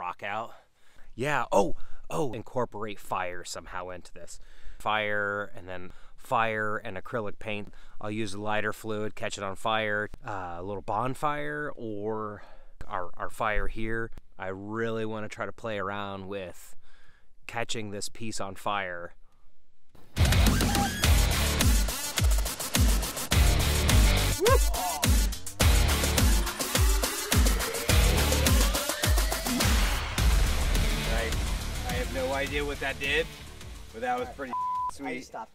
rock out. Yeah. Oh, oh, incorporate fire somehow into this. Fire and then fire and acrylic paint. I'll use lighter fluid, catch it on fire, uh, a little bonfire, or our, our fire here. I really want to try to play around with catching this piece on fire. I have no idea what that did, but that was pretty sweet. stop?